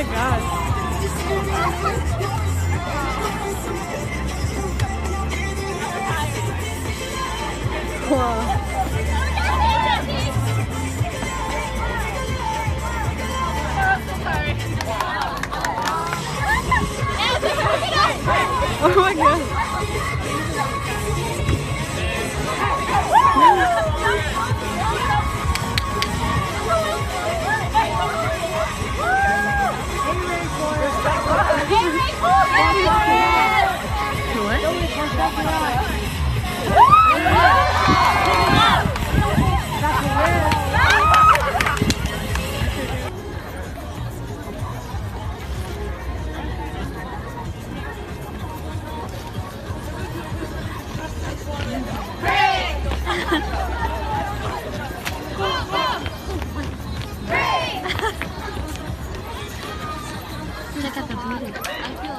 My god. Wow. Check ありがとう。